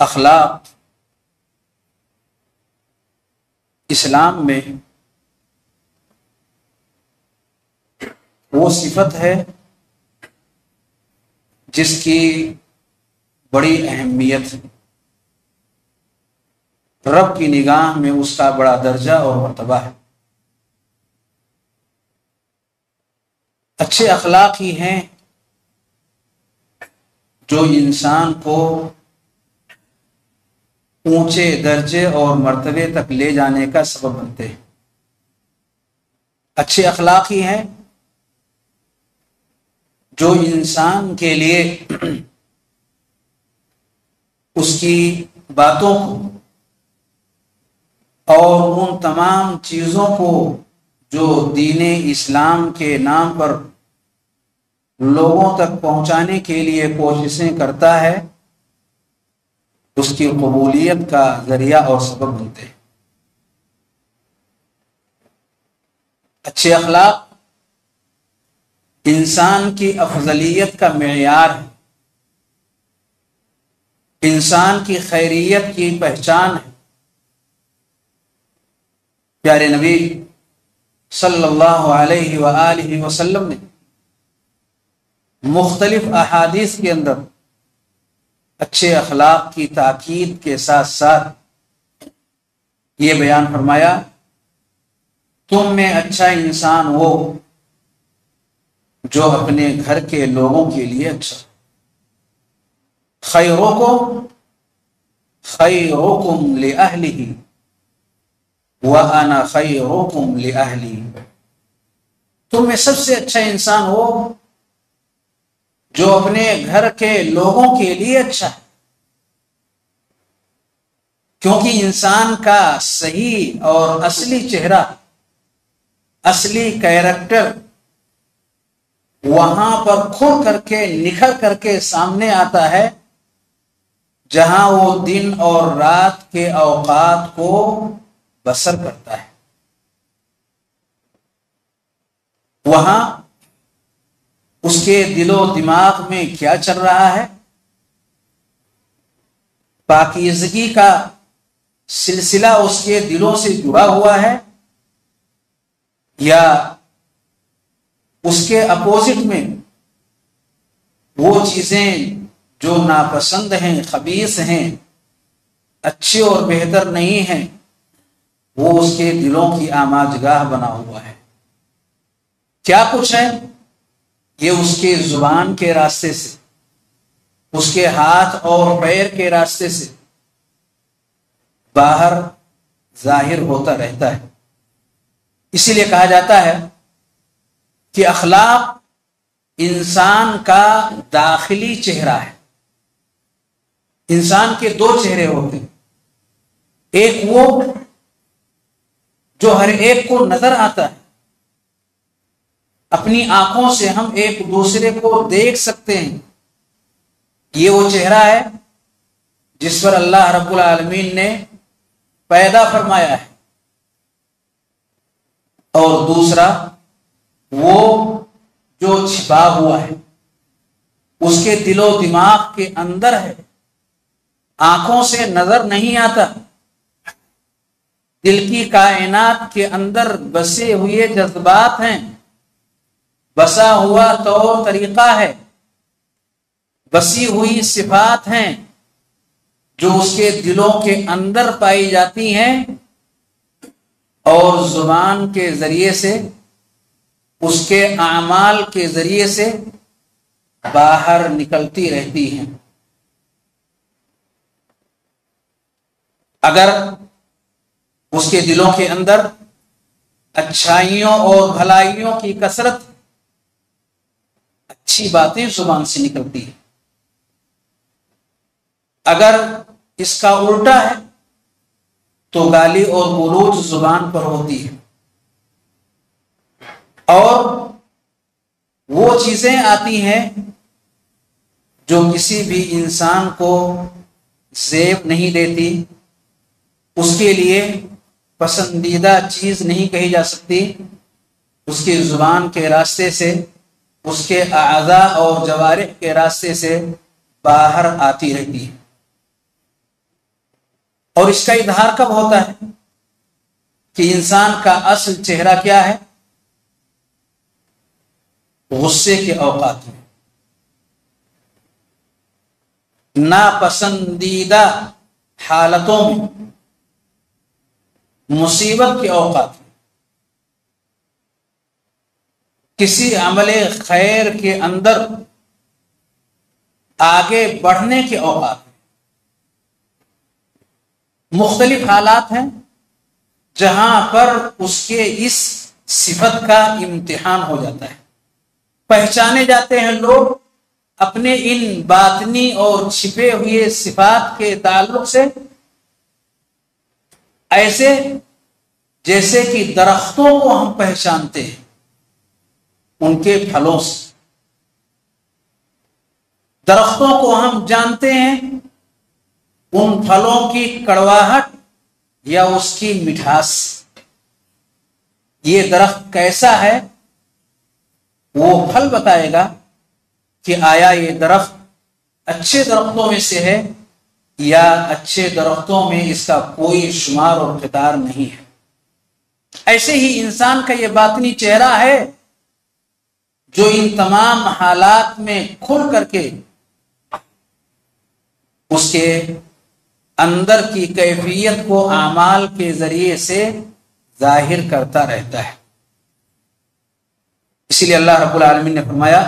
अखलाक, इस्लाम में वो सिफत है जिसकी बड़ी अहमियत है। रब की निगाह में उसका बड़ा दर्जा और मरतबा है। अच्छे अखलाक ही हैं जो इंसान को ऊँचे दर्जे और मर्तबे तक ले जाने का सबब बनते हैं। अच्छे अखलाक ही हैं, जो इंसान के लिए उसकी बातों को और उन तमाम चीज़ों को जो दीन इस्लाम के नाम पर लोगों तक पहुँचाने के लिए कोशिशें करता है उसकी कबूलियत का ज़रिया और सबब बनते हैं। अच्छे अखलाक, इंसान की अफजलियत का मैार है। इंसान की खैरियत की पहचान है। प्यारे नबी सल्लल्लाहु अलैहि वसल्लम ने मुख्तलिफ़ अहादीस के अंदर अच्छे अखलाक की ताकीद के साथ साथ ये बयान फरमाया, तुम में अच्छा इंसान हो जो अपने घर के लोगों के लिए अच्छा खैरों को खैरोकुम ले अहली व आना खैरोकुम ले अहली तुम में सबसे अच्छा इंसान हो जो अपने घर के लोगों के लिए अच्छा है। क्योंकि इंसान का सही और असली चेहरा, असली कैरेक्टर वहाँ पर खुल करके, निखर करके सामने आता है, जहाँ वो दिन और रात के औकात को बसर करता है। वहाँ उसके दिलो दिमाग में क्या चल रहा है? पाकिजगी का सिलसिला उसके दिलों से जुड़ा हुआ है? या उसके अपोजिट में वो चीज़ें जो नापसंद हैं, खबीस हैं, अच्छे और बेहतर नहीं हैं, वो उसके दिलों की आमाजगाह बना हुआ है। क्या कुछ है? ये उसके ज़ुबान के रास्ते से, उसके हाथ और पैर के रास्ते से बाहर ज़ाहिर होता रहता है। इसीलिए कहा जाता है कि अखलाक इंसान का दाखिली चेहरा है। इंसान के दो चेहरे होते हैं। एक वो जो हर एक को नज़र आता है अपनी आँखों से हम एक दूसरे को देख सकते हैं। ये वो चेहरा है जिस पर अल्लाह रब्बुल आलमीन ने पैदा फरमाया है। और दूसरा, वो जो छिपा हुआ है, उसके दिलो दिमाग के अंदर है। आँखों से नज़र नहीं आता। दिल की कायनात के अंदर बसे हुए जज्बात हैं। बसा हुआ तौर तरीका है। बसी हुई सिफात हैं जो उसके दिलों के अंदर पाई जाती हैं और ज़ुबान के ज़रिए से, उसके अमाल के ज़रिए से बाहर निकलती रहती हैं। अगर उसके दिलों के अंदर अच्छाइयों और भलाइयों की कसरत अच्छी बातें ज़ुबान से निकलती है। अगर इसका उल्टा है तो गाली और गुरूज ज़ुबान पर होती है। और वो चीज़ें आती हैं जो किसी भी इंसान को जेब नहीं देती, उसके लिए पसंदीदा चीज़ नहीं कही जा सकती, उसकी ज़ुबान के रास्ते से उसके आज़ा और जवार के रास्ते से बाहर आती रहती है। और इसका इजहार कब होता है? कि इंसान का असल चेहरा क्या है? गुस्से के औकात में। नापसंदीदा हालतों में मुसीबत के औकात में किसी अमले खैर के अंदर आगे बढ़ने के औकात में मुख्तलिफ़ हालात हैं, जहाँ पर उसके इस सिफत का इम्तिहान हो जाता है। पहचाने जाते हैं लोग अपने इन बातनी और छिपे हुए सिफात के ताल्लुक से, ऐसे जैसे कि दरख्तों को हम पहचानते हैं। उनके फलों से। दरख्तों को हम जानते हैं, उन फलों की कड़वाहट या उसकी मिठास। ये दरख्त कैसा है, वो फल बताएगा कि आया ये दरख्त अच्छे दरख्तों में से है या अच्छे दरख्तों में इसका कोई शुमार और कितार नहीं है। ऐसे ही इंसान का ये बातनी चेहरा है जो इन तमाम हालात में खुल करके उसके अंदर की कैफियत को अमाल के ज़रिए से ज़ाहिर करता रहता है। इसीलिए अल्लाह रब्बुल आलमीन ने फरमाया,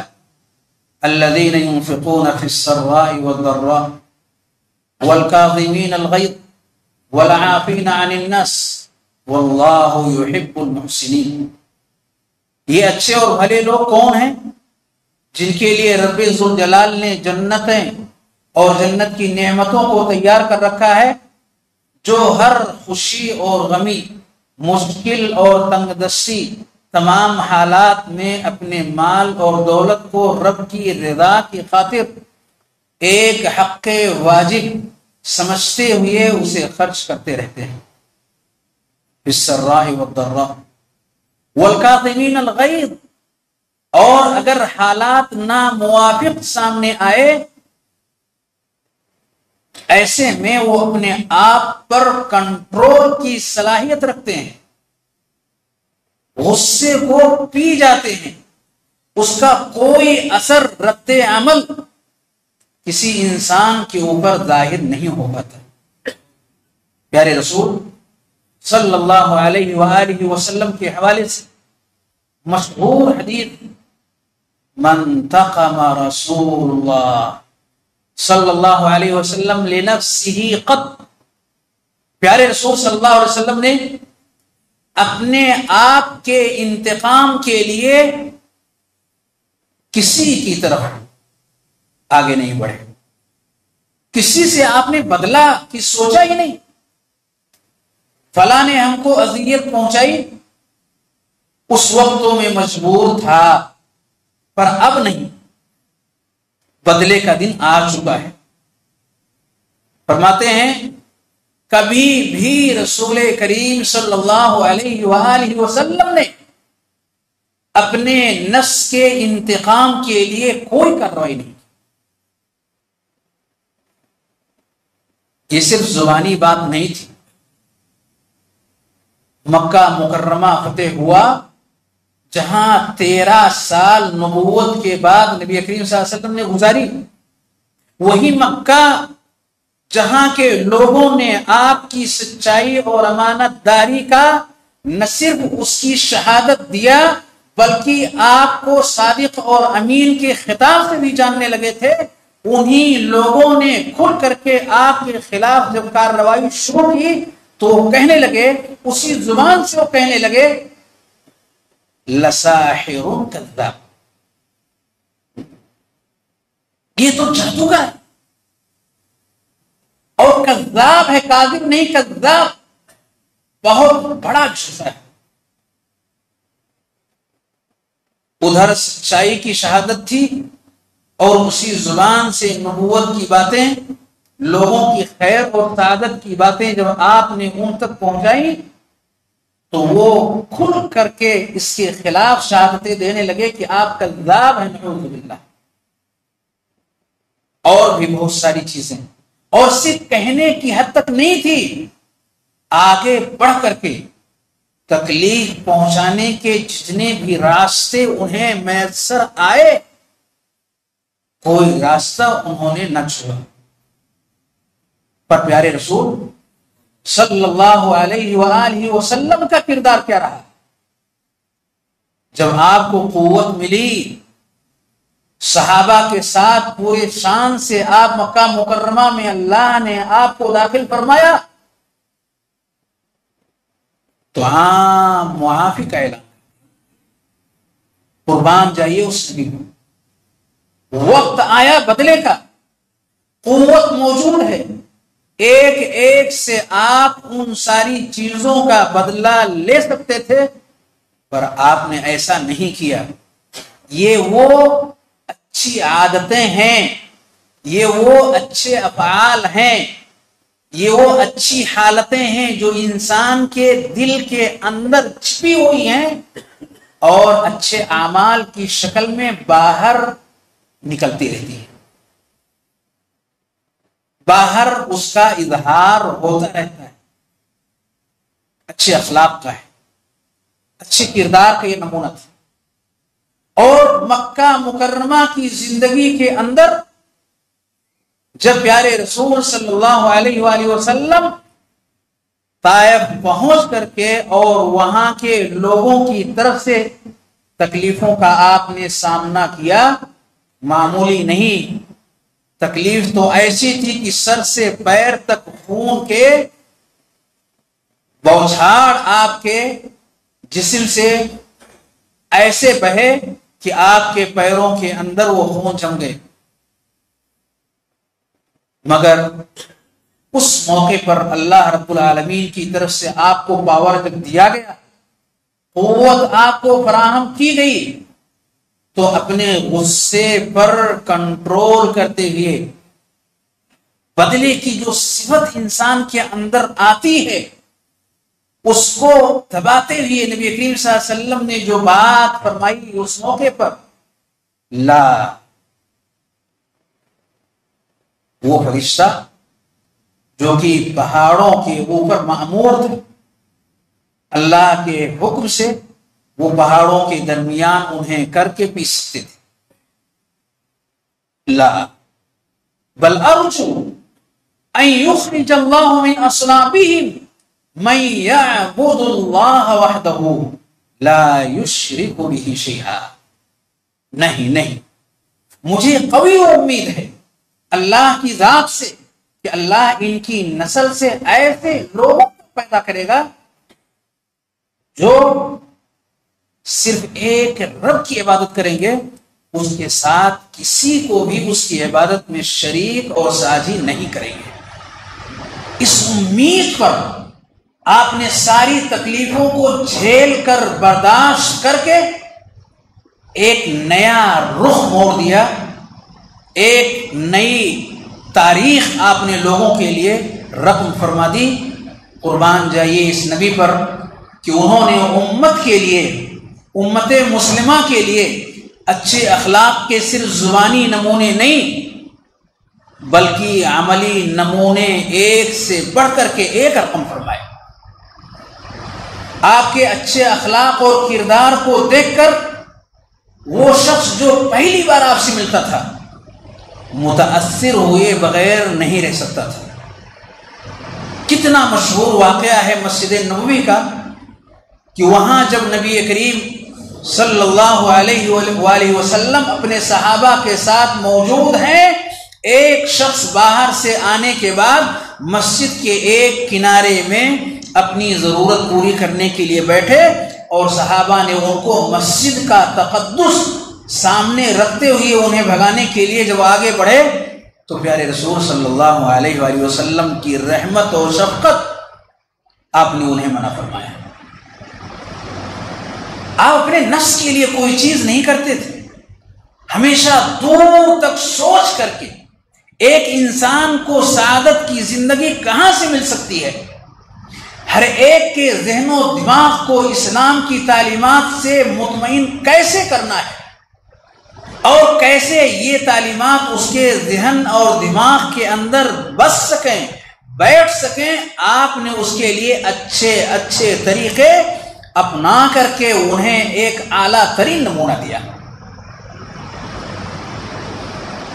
अल्लज़ीन युनफिकून फिस्सर्राइ वद्दर्रा वलकाज़िमीन अलगैज़ वलआफीन अनिन नास वल्लाहु युहिब्बुल मुहसिनीन। ये अच्छे और भले लोग कौन हैं? जिनके लिए जुल जलाल ने जन्नतें और जन्नत की नेमतों को तैयार कर रखा है, जो हर खुशी और गमी, मुश्किल और तंगदस्ती तमाम हालात में अपने माल और दौलत को रब की रजा की खातिर एक हक वाजिब समझते हुए उसे खर्च करते रहते हैं। और अगर हालात ना मुआफिक सामने आए ऐसे में वो अपने आप पर कंट्रोल की सलाहियत रखते हैं गुस्से को पी जाते हैं उसका कोई असर रद्द अमल किसी इंसान के ऊपर ज़ाहिर नहीं हो पाता प्यारे रसूल सल्लल्लाहु अलैहि वसल्लम के हवाले से, मशहूर हदीस, मन तकम रसूलुल्लाह सल्लल्लाहु अलैहि वसल्लम लिनफ्सिही कद प्यारे रसूल सल्लल्लाहु अलैहि वसल्लम ने अपने आप के इंतकाम के लिए किसी की तरफ़ आगे नहीं बढ़े। किसी से आपने बदला कि सोचा ही नहीं। फला ने हमको अजियत पहुंचाई। उस वक्तों में मजबूर था, पर अब नहीं। बदले का दिन आ चुका है। फरमाते हैं, कभी भी रसूल करीम सल्लल्लाहु अलैहि वसल्लम ने अपने नस के इंतकाम के लिए कोई कार्रवाई नहीं ये सिर्फ़ जुबानी बात नहीं थी। मक्का मुकर्रमा, फतेह हुआ, जहाँ तेरह साल नबूवत के बाद नबी करीम वसल्लम ने गुजारी। वही मक्का जहाँ के लोगों ने आपकी सच्चाई और अमानतदारी का न सिर्फ़ उसकी शहादत दिया, बल्कि आपको सादिक और अमीन के खिताब से भी जानने लगे थे। उन्हीं लोगों ने खुल करके आपके खिलाफ जब कार्रवाई शुरू की तो वो कहने लगे, उसी ज़ुबान से वो कहने लगे, लसाहिरुन कद्दाब। ये तो जादूगर। और कज्जाब है काजिब नहीं कज्जाब बहुत बड़ा झूठा है। उधर सच्चाई की शहादत थी और उसी ज़ुबान से नबूवत की बातें लोगों की खैर और सादत की बातें जब आपने उन तक पहुंचाई तो वो खुल करके इसके खिलाफ शहादतें देने लगे कि आप कल्लाब है और भी बहुत सारी चीज़ें। और सिर्फ़ कहने की हद तक नहीं थी, आगे बढ़ करके तकलीफ़ पहुँचाने के जितने भी रास्ते उन्हें मैसर आए, कोई रास्ता उन्होंने न छोड़ा पर प्यारे रसूल, सल्लल्लाहु अलैहि वसल्लम का किरदार क्या रहा? जब आपको कुत मिली, सहाबा के साथ पूरे शान से आप मक्का मुकर्रमा में अल्लाह ने आपको दाखिल फरमाया तो आम मुआफी का ऐलान। कुर्बान जाइए उस वक्त आया बदले का। कुत मौजूद है। एक एक से आप उन सारी चीज़ों का बदला ले सकते थे, पर आपने ऐसा नहीं किया। ये वो अच्छी आदतें हैं, ये वो अच्छे अफाल हैं, ये वो अच्छी हालतें हैं जो इंसान के दिल के अंदर छिपी हुई हैं और अच्छे आमाल की शक्ल में बाहर निकलती रहती है। बाहर उसका इजहार होता रहता है। अच्छे अखलाक का है। अच्छे किरदार का ये नमूना था। और मक्का मुकरमा की ज़िंदगी के अंदर जब प्यारे रसूल सल्लल्लाहु अलैहि वसल्लम तायफ पहुँच करके और वहाँ के लोगों की तरफ़ से तकलीफों का आपने सामना किया, मामूली नहीं। तकलीफ़ तो ऐसी थी कि सर से पैर तक खून के बौछार आपके जिसम से ऐसे बहे कि आपके पैरों के अंदर वो खून जम गए। मगर उस मौके पर अल्लाह रब्बुल आलमीन की तरफ़ से आपको पावर जब दिया गया कुत आपको फराहम की गई तो अपने गुस्से पर कंट्रोल करते हुए, बदले की जो सिफत इंसान के अंदर आती है, उसको दबाते हुए नबी करीम वसल्लम ने जो बात फरमाई उस मौके पर, ला, वो फरिश्ता जो कि पहाड़ों के ऊपर मामूर थे अल्लाह के हुक्म से वो पहाड़ों के दरमियान उन्हें करके पीसते थे। बल नहीं नहीं। मुझे कभी उम्मीद है अल्लाह की जात से कि अल्लाह इनकी नस्ल से ऐसे लोगों को पैदा करेगा जो सिर्फ़ एक रब की इबादत करेंगे उसके साथ किसी को भी उसकी इबादत में शरीक और साझी नहीं करेंगे। इस उम्मीद पर आपने सारी तकलीफों को झेल कर बर्दाश्त करके एक नया रुख मोड़ दिया, एक नई तारीख आपने लोगों के लिए रकम फरमा दी। कुर्बान जाइए इस नबी पर कि उन्होंने उम्मत के लिए उम्मत मुस्लिमा के लिए अच्छे अखलाक के सिर्फ़ जुबानी नमूने नहीं, बल्कि अमली नमूने एक से बढ़कर के एक रकम फरमाए। आपके अच्छे अखलाक और किरदार को देखकर वो शख्स जो पहली बार आपसे मिलता था मुतासर हुए बगैर नहीं रह सकता था। कितना मशहूर वाक़ है मस्जिद नबी का, कि वहाँ जब नबी करीम सल्लल्लाहु अलैहि वसल्लम अपने सहाबा के साथ मौजूद हैं। एक शख्स बाहर से आने के बाद मस्जिद के एक किनारे में अपनी ज़रूरत पूरी करने के लिए बैठे और सहाबा ने उनको मस्जिद का तकदस सामने रखते हुए उन्हें भगाने के लिए जब आगे बढ़े तो प्यारे रसूल सल्लल्लाहु अलैहि वसल्लम की रहमत और शफकत आपने उन्हें मना फरमाया। आप अपने नफ्स के लिए कोई चीज़ नहीं करते थे। हमेशा दूर तक सोच करके एक इंसान को सादत की ज़िंदगी कहाँ से मिल सकती है? हर एक के जहनो दिमाग को इस्लाम की तालीमत से मुतमिन कैसे करना है? और कैसे ये तालीमात उसके जहन और दिमाग के अंदर बस सकें, बैठ सकें, आपने उसके लिए अच्छे अच्छे तरीके अपना करके उन्हें एक आला तरीन नमूना दिया।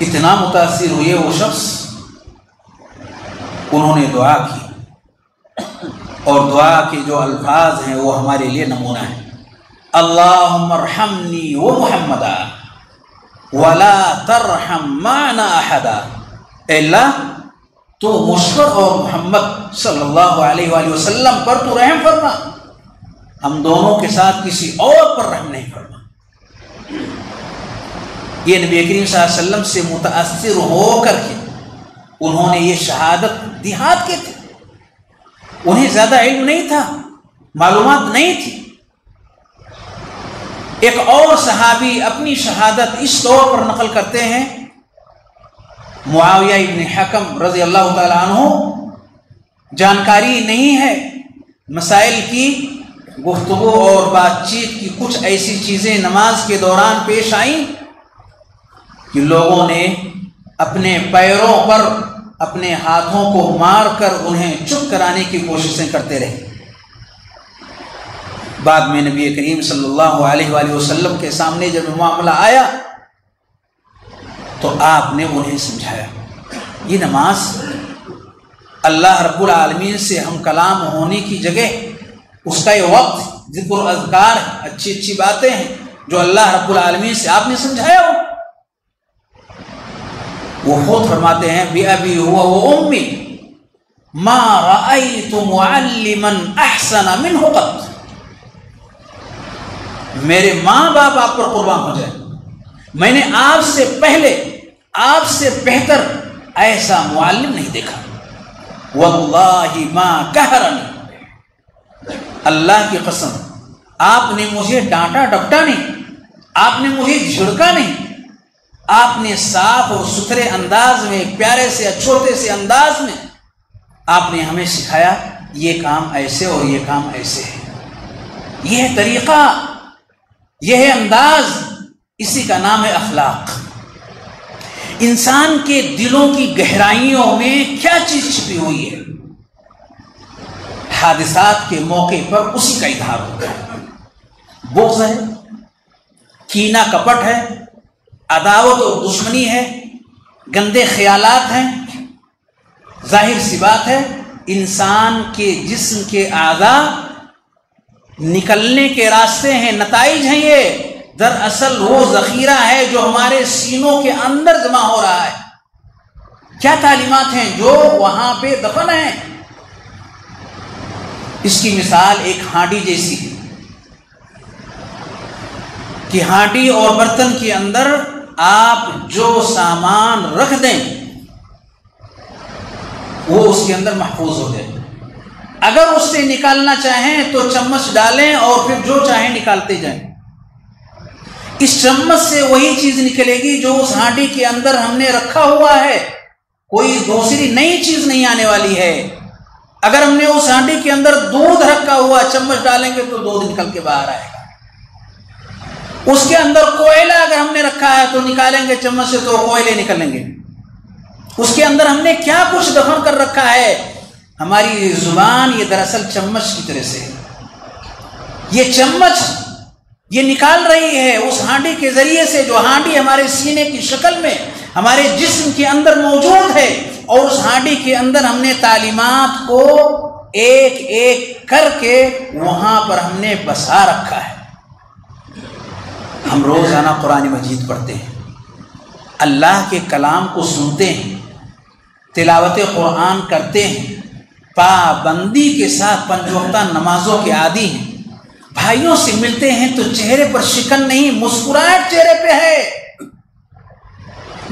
इतना मुतासर हुए वो शख्स, उन्होंने दुआ की। और दुआ के जो अल्फाज हैं वो हमारे लिए नमूना है। अल्लाहमरहमनी वो मोहम्मदा, वला तरहम माना अहदा। अल्लाह तो मुश्कर और मोहम्मद सल्लल्लाहु अलैहि वसल्लम पर तो रहम फरमा। हम दोनों के साथ किसी और पर रहम नहीं फरमा। ये नबी करीम वसल्लम से मुतासर होकर के उन्होंने ये शहादत देहात के थे। उन्हें ज़्यादा इल्म नहीं था मालूम नहीं थी। एक और सहाबी अपनी शहादत इस तौर पर नकल करते हैं, मुआविया इबन हकम रज़ी अल्लाह तु जानकारी नहीं है मसाइल की गुफ्तु और बातचीत की कुछ ऐसी चीज़ें नमाज़ के दौरान पेश आई कि लोगों ने अपने पैरों पर अपने हाथों को मारकर उन्हें चुप कराने की कोशिशें करते रहे। बाद में नबी करीम सल्लल्लाहु अलैहि वसल्लम के सामने जब मामला आया तो आपने उन्हें समझाया, ये नमाज़ अल्लाह रब्बुल आलमीन से हम कलाम होने की जगह उसका ये वक्त, ज़िक्र अजगार अच्छी अच्छी बातें हैं, जो अल्लाह रब्बुल आलमीन से आपने समझाया हो। वो खुद फरमाते हैं, बे अभी हुआ वो उम्मी मुअल्लिमन अहसन मिन हुकत मेरे माँ बाप आप पर कुर्बान हो जाए। मैंने आपसे पहले, आपसे बेहतर ऐसा मुआलिम नहीं देखा। वल्लाहि माँ कहरन। अल्लाह की कसम, आपने मुझे डांटा डपटा नहीं, आपने मुझे झिड़का नहीं, आपने साफ़ और सुथरे अंदाज में, प्यारे से, छोटे से अंदाज में आपने हमें सिखाया, ये काम ऐसे और ये काम ऐसे है। यह तरीका, यह अंदाज, इसी का नाम है अखलाक। इंसान के दिलों की गहराइयों में क्या चीज़ छिपी हुई है? हादिसात के मौके पर उसी का इधार होता है बोझ है, कीना कपट है, अदावत और दुश्मनी है, गंदे ख्यालात हैं, ज़ाहिर सी बात है, इंसान के जिस्म के आज़ा निकलने के रास्ते हैं नतज हैं ये। दरअसल वो जखीरा है जो हमारे सीनों के अंदर जमा हो रहा है। क्या तालीमत हैं जो वहाँ पे दफन है? इसकी मिसाल एक हांडी जैसी है कि हांडी और बर्तन के अंदर आप जो सामान रख दें, वो उसके अंदर महफूज हो जाए। अगर उससे निकालना चाहें तो चम्मच डालें और फिर जो चाहें निकालते जाएँ। इस चम्मच से वही चीज़ निकलेगी जो उस हांडी के अंदर हमने रखा हुआ है। कोई दूसरी नई चीज़ नहीं आने वाली है। अगर हमने उस हांडी के अंदर दूध रखा हुआ चम्मच डालेंगे तो दूध निकल के बाहर आएगा। उसके अंदर कोयला अगर हमने रखा है तो निकालेंगे चम्मच से तो कोयले निकलेंगे। उसके अंदर हमने क्या कुछ दफन कर रखा है? हमारी ज़ुबान ये दरअसल चम्मच की तरह से ये चम्मच ये निकाल रही है उस हांडी के ज़रिए से जो हांडी हमारे सीने की शक्ल में, हमारे जिस्म के अंदर मौजूद है और उस हांडी के अंदर हमने तालीमात को एक एक करके वहाँ पर हमने बसा रखा है। हम रोज़ाना कुरान मजीद पढ़ते हैं। अल्लाह के कलाम को सुनते हैं। तिलावत कुरान करते हैं। पाबंदी के साथ पंचवक्ता नमाजों के आदि हैं। भाइयों से मिलते हैं तो चेहरे पर शिकन नहीं, मुस्कुराहट चेहरे पे है।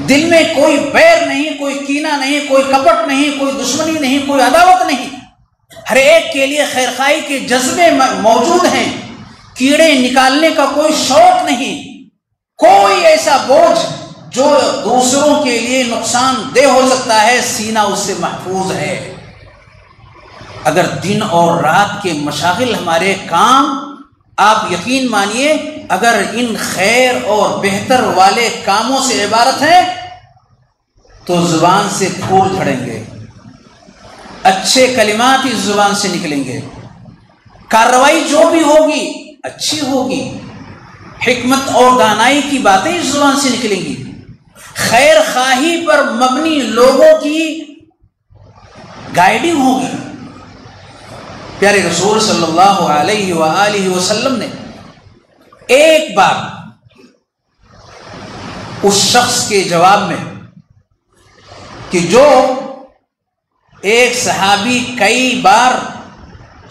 दिल में कोई बैर नहीं, कोई कीना नहीं, कोई कपट नहीं, कोई दुश्मनी नहीं, कोई अदावत नहीं। हर एक के लिए खैर खाई के जज्बे मौजूद हैं। कीड़े निकालने का कोई शौक नहीं। कोई ऐसा बोझ जो दूसरों के लिए नुकसानदेह हो सकता है, सीना उससे महफूज है। अगर दिन और रात के मशागिल हमारे काम आप यकीन मानिए, अगर इन खैर और बेहतर वाले कामों से इबारत है तो ज़ुबान से फूल झड़ेंगे। अच्छे कलिमात इस ज़ुबान से निकलेंगे। कार्रवाई जो भी होगी, अच्छी होगी। हिकमत और दानाई की बातें इस ज़ुबान से निकलेंगी। खैर खाही पर मबनी लोगों की गाइडिंग होगी। प्यारे रसूल सल्लल्लाहु अलैहि वसल्लम ने एक बार उस शख्स के जवाब में कि जो एक सहाबी कई बार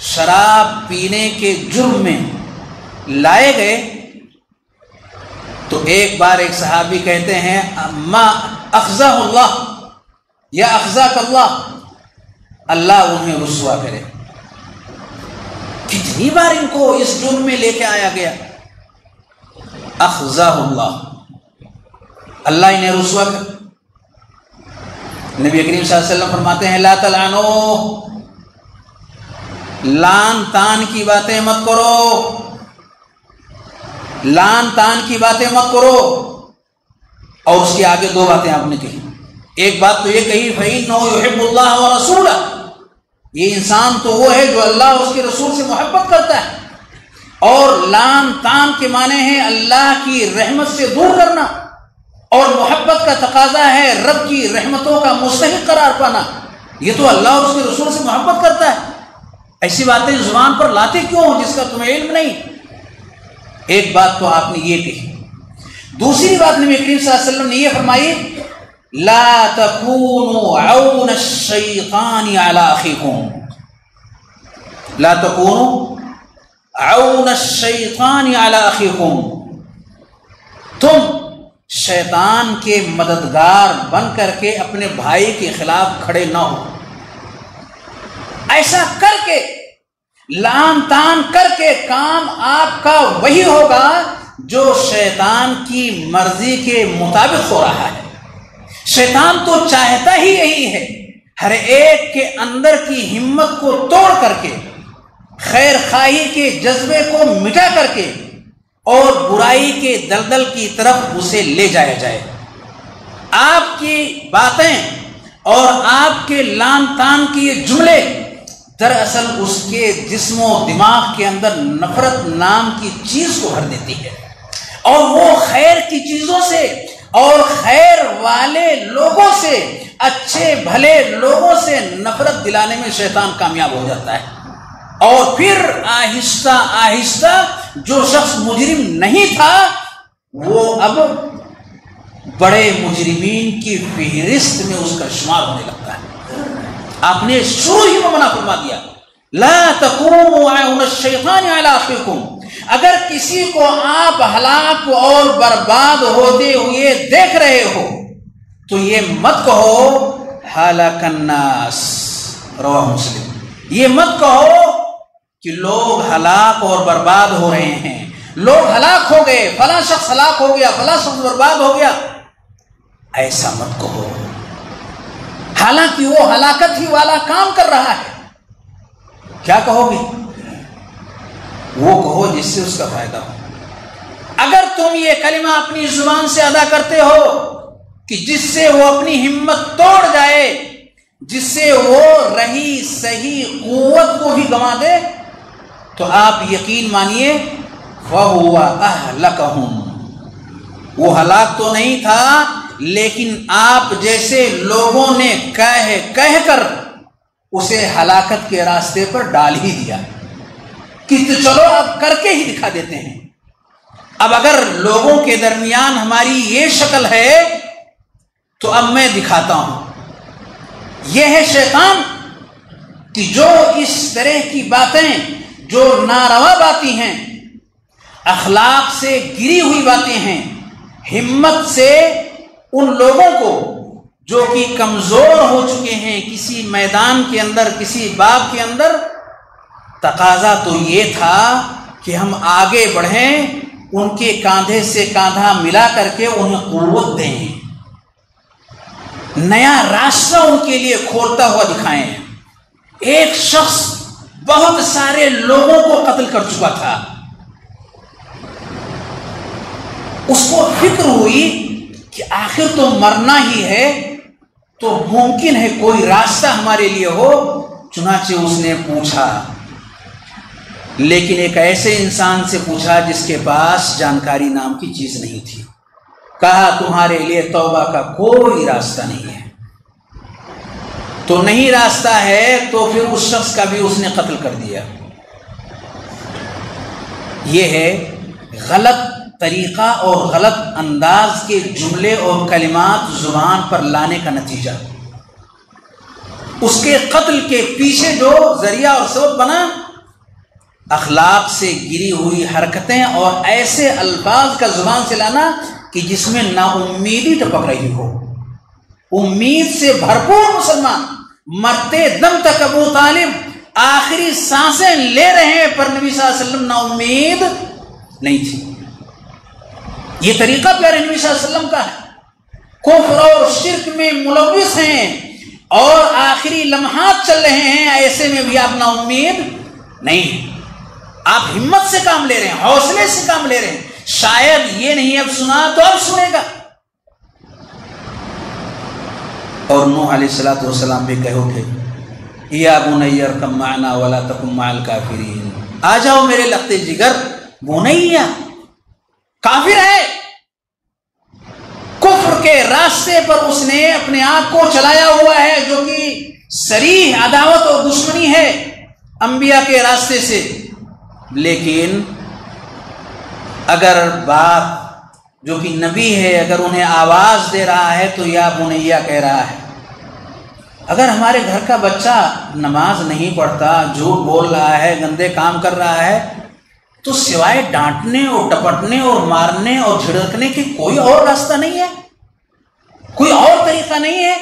शराब पीने के जुर्म में लाए गए तो एक बार एक सहाबी कहते हैं, अम्मा अफजा या अफजा कल्ला अल्लाह उन्हें रसुआ करे। कितनी बार इनको इस जुर्म में लेके आया गया? अफजा अल्लाह इन्हें रसुआ कर। नबी करीम वसल्लम फरमाते हैं, ला तलानो। लान तान की बातें मत करो। लान तान की बातें मत करो। और उसके आगे दो बातें आपने कही। एक बात तो ये कही भाई नो युहिबुल्लाह व रसूल। ये इंसान तो वो है जो अल्लाह उसके रसूल से मोहब्बत करता है। और लाम ताम के माने हैं अल्लाह की रहमत से दूर करना। और मोहब्बत का तकाजा है रब की रहमतों का मुस्तक करार पाना। ये तो अल्लाह और उसके रसूल से मोहब्बत करता है। ऐसी बातें ज़ुबान पर लाते क्यों हो जिसका तुम्हें इल्म नहीं? एक बात तो आपने ये कही। दूसरी बात नबी करीम वसल्लम ने यह फरमाई ला तकूनु औन शैतानी अला अखीकुम ला तकूनु औन शैतानी अला अखीकुम तुम शैतान के मददगार बन करके अपने भाई के खिलाफ खड़े ना हो ऐसा करके लान तान करके काम आपका वही होगा जो शैतान की मर्ज़ी के मुताबिक हो रहा है शैतान तो चाहता ही यही है, हर एक के अंदर की हिम्मत को तोड़ करके, खैर खाही के जज्बे को मिटा करके और बुराई के दलदल की तरफ़ उसे ले जाया जाए। आपकी बातें और आपके लान तान की ये जुमले, दरअसल उसके जिस्मो दिमाग के अंदर नफरत नाम की चीज़ को भर देती है। और वो खैर की चीज़ों से और खैर वाले लोगों से, अच्छे भले लोगों से नफरत दिलाने में शैतान कामयाब हो जाता है। और फिर आहिस्ता आहिस्ता जो शख्स मुजरिम नहीं था, वो अब बड़े मुजरिमीन की फहरिस्त में उसका शुमार होने लगता है। आपने शुरू ही में मना फरमा दिया। ला तकुम अगर किसी को आप हलाक और बर्बाद होते हुए देख रहे हो तो ये मत कहो हालाकन्नास रवा मुस्लिम। ये मत कहो कि लोग हलाक और बर्बाद हो रहे हैं। लोग हलाक हो गए, फला शख्स हलाक हो गया, फला शख्स बर्बाद हो गया। ऐसा मत कहो। हालाँकि वो हलाकत ही वाला काम कर रहा है। क्या कहोगे? वो कहो जिससे उसका फ़ायदा हो। अगर तुम ये कलिमा अपनी ज़ुबान से अदा करते हो कि जिससे वो अपनी हिम्मत तोड़ जाए, जिससे वो रही सही कुत को भी गंवा दे तो आप यकीन मानिए वह हुआ वो हलाक तो नहीं था, लेकिन आप जैसे लोगों ने कह कह कर उसे हलाकत के रास्ते पर डाल ही दिया। कि तो चलो अब करके ही दिखा देते हैं। अब अगर लोगों के दरमियान हमारी ये शक्ल है तो अब मैं दिखाता हूँ। यह है शैतान कि जो इस तरह की बातें, जो नारवा बातें हैं, अखलाक से गिरी हुई बातें हैं, हिम्मत से उन लोगों को जो कि कमज़ोर हो चुके हैं किसी मैदान के अंदर, किसी बाग के अंदर तकाजा तो ये था कि हम आगे बढ़ें, उनके कांधे से कांधा मिला करके उन्हें कुत दें। नया रास्ता उनके लिए खोलता हुआ दिखाएँ। एक शख्स बहुत सारे लोगों को कत्ल कर चुका था। उसको फ़िक्र हुई कि आखिर तो मरना ही है तो मुमकिन है कोई रास्ता हमारे लिए हो, चुनाचे उसने पूछा। लेकिन एक ऐसे इंसान से पूछा जिसके पास जानकारी नाम की चीज़ नहीं थी। कहा, तुम्हारे लिए तौबा का कोई रास्ता नहीं है। तो नहीं रास्ता है तो फिर उस शख्स का भी उसने कत्ल कर दिया। यह है गलत तरीका और गलत अंदाज के जुमले और कलिमात ज़ुबान पर लाने का नतीजा। उसके कत्ल के पीछे जो ज़रिया और सबब बना अखलाक से गिरी हुई हरकतें और ऐसे अल्फाज का ज़ुबान से लाना कि जिसमें नाउमीदी टपक रही हो। उम्मीद से भरपूर मुसलमान मरते दम तक अबू तालिब आखिरी साँसें ले रहे हैं, पर नबी वसल्लम ना उम्मीद नहीं थी। ये तरीका प्यारे नबी वसल्लम का है। कुफर और शिरक में मुलविस हैं और आखिरी लम्हात चल रहे हैं, ऐसे में भी आप ना उम्मीद नहीं आप हिम्मत से काम ले रहे हैं, हौसले से काम ले रहे हैं। शायद ये नहीं, अब सुना तो अब सुनेगा। और नूह सलाम भी कहे उठे या बुनैयर कम माना वाला तकुम माल काफिरीन। आ जाओ मेरे लगते जिगर बुनैया काफिर है। कुफर के रास्ते पर उसने अपने आप को चलाया हुआ है, जो कि सरी अदावत और दुश्मनी है। अंबिया के रास्ते से लेकिन अगर बाप जो कि नबी है, अगर उन्हें आवाज़ दे रहा है तो या बुनैया कह रहा है। अगर हमारे घर का बच्चा नमाज़ नहीं पढ़ता, झूठ बोल रहा है, गंदे काम कर रहा है तो सिवाय डांटने और टपटने और मारने और झिड़कने के कोई और रास्ता नहीं है। कोई और तरीका नहीं है।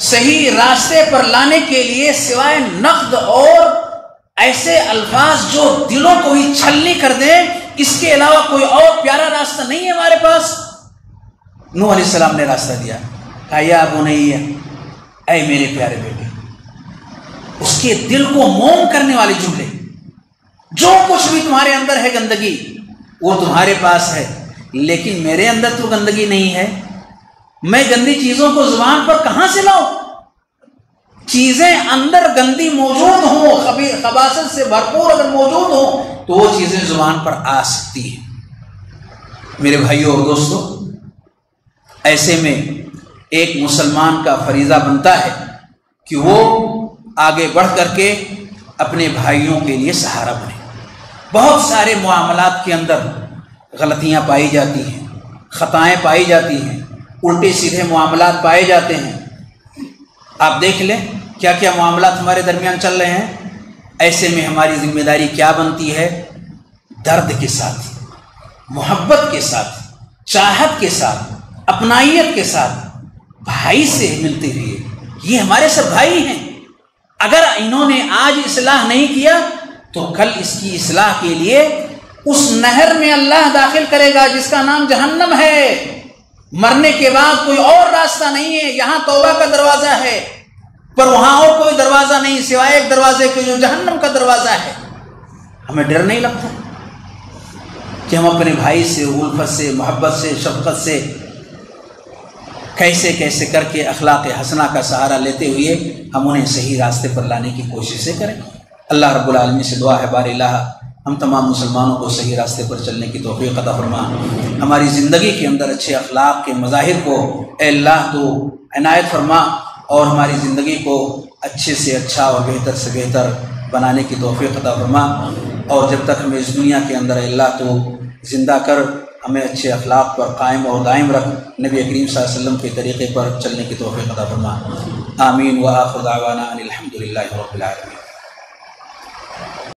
सही रास्ते पर लाने के लिए सिवाय नकद और ऐसे अल्फाज जो दिलों को ही छलनी कर दें, इसके अलावा कोई और प्यारा रास्ता नहीं है हमारे पास। नू सलाम ने रास्ता दिया। कहा अबू नहीं है ऐ मेरे प्यारे बेटे, उसके दिल को मोम करने वाले जुमले, जो कुछ भी तुम्हारे अंदर है गंदगी, वो तुम्हारे पास है, लेकिन मेरे अंदर तो गंदगी नहीं है। मैं गंदी चीज़ों को ज़ुबान पर कहाँ से लाऊं? चीज़ें अंदर गंदी मौजूद हो खबासत से भरपूर अगर मौजूद हो तो वो चीज़ें ज़ुबान पर आ सकती हैं। मेरे भाइयों और दोस्तों, ऐसे में एक मुसलमान का फरीजा बनता है कि वो आगे बढ़ करके अपने भाइयों के लिए सहारा बने। बहुत सारे मामलात के अंदर गलतियाँ पाई जाती हैं, ख़ताएँ पाई जाती हैं उल्टे सीधे मामलात पाए जाते हैं। आप देख लें क्या क्या मामला हमारे दरमियान चल रहे हैं? ऐसे में हमारी ज़िम्मेदारी क्या बनती है? दर्द के साथ, मोहब्बत के साथ, चाहत के साथ अपनाइत के साथ भाई से मिलते हुए। ये हमारे सब भाई हैं। अगर इन्होंने आज इसलाह नहीं किया तो कल इसकी इसलाह के लिए उस नहर में अल्लाह दाखिल करेगा जिसका नाम जहन्नम है। मरने के बाद कोई और रास्ता नहीं है। यहाँ तौबा का दरवाज़ा है। पर वहाँ और कोई दरवाज़ा नहीं, सिवाय एक दरवाजे के जो जहन्नम का दरवाज़ा है। हमें डर नहीं लगता कि हम अपने भाई से, उल्फत से, मोहब्बत से, शफकत से कैसे कैसे करके अखलाक हसना का सहारा लेते हुए हम उन्हें सही रास्ते पर लाने की कोशिशें करें। अल्लाह रब्बुल आलमी से दुआ है बार हम तमाम मुसलमानों को सही रास्ते पर चलने की तोफ़ी अता फरमा हमारी ज़िंदगी के अंदर अच्छे अखलाक के मज़ाहिर को अल्लाह तो इनायत फरमा। और हमारी ज़िंदगी को अच्छे से अच्छा और बेहतर से बेहतर बनाने की तोफ़ी अता फरमा। और जब तक हमें इस दुनिया के अंदर अल्लाह तो ज़िंदा कर, हमें अच्छे अखलाक पर कायम और दायम रख, नबी करीम वसल्लम के तरीक़े पर चलने की तोफ़ी अता फरमा। आमीन व आखुदावाना